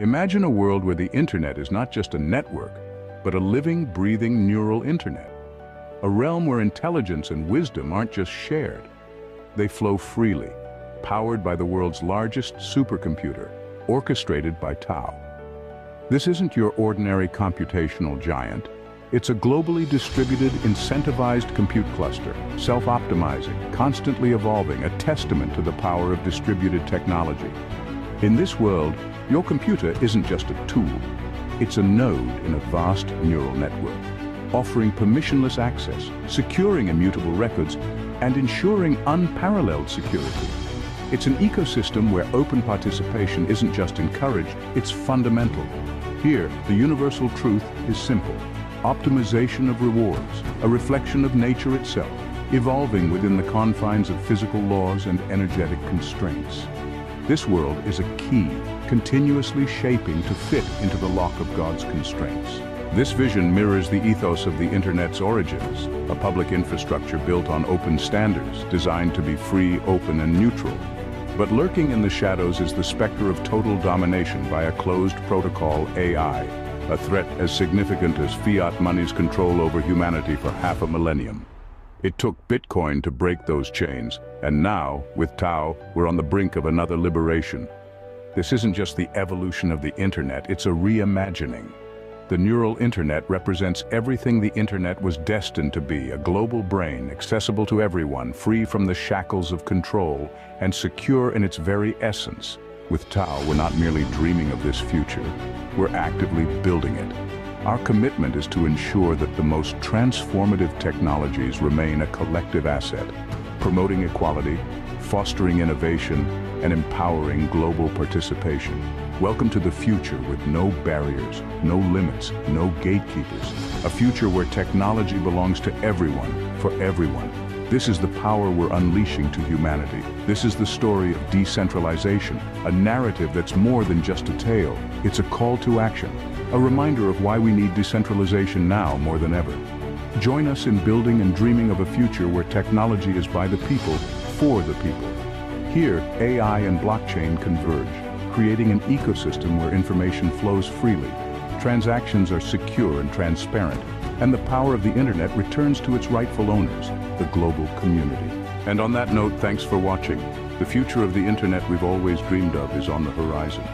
Imagine a world where the internet is not just a network, but a living, breathing neural internet. A realm where intelligence and wisdom aren't just shared. They flow freely, powered by the world's largest supercomputer, orchestrated by TAO. This isn't your ordinary computational giant. It's a globally distributed, incentivized compute cluster, self-optimizing, constantly evolving, a testament to the power of distributed technology. In this world, your computer isn't just a tool. It's a node in a vast neural network, offering permissionless access, securing immutable records, and ensuring unparalleled security. It's an ecosystem where open participation isn't just encouraged, it's fundamental. Here, the universal truth is simple. Optimization of rewards, a reflection of nature itself, evolving within the confines of physical laws and energetic constraints. This world is a key, continuously shaping to fit into the lock of God's constraints. This vision mirrors the ethos of the Internet's origins, a public infrastructure built on open standards, designed to be free, open, and neutral. But lurking in the shadows is the specter of total domination by a closed protocol AI, a threat as significant as fiat money's control over humanity for half a millennium. It took Bitcoin to break those chains, and now, with TAO, we're on the brink of another liberation. This isn't just the evolution of the internet, it's a reimagining. The neural internet represents everything the internet was destined to be, a global brain, accessible to everyone, free from the shackles of control, and secure in its very essence. With TAO, we're not merely dreaming of this future, we're actively building it. Our commitment is to ensure that the most transformative technologies remain a collective asset, promoting equality, fostering innovation, and empowering global participation. Welcome to the future with no barriers, no limits, no gatekeepers. A future where technology belongs to everyone, for everyone. This is the power we're unleashing to humanity. This is the story of decentralization, a narrative that's more than just a tale. It's a call to action, a reminder of why we need decentralization now more than ever. Join us in building and dreaming of a future where technology is by the people, for the people. Here, AI and blockchain converge creating an ecosystem where information flows freely, transactions are secure and transparent, and the power of the internet returns to its rightful owners, the global community. And on that note, thanks for watching. The future of the internet we've always dreamed of is on the horizon.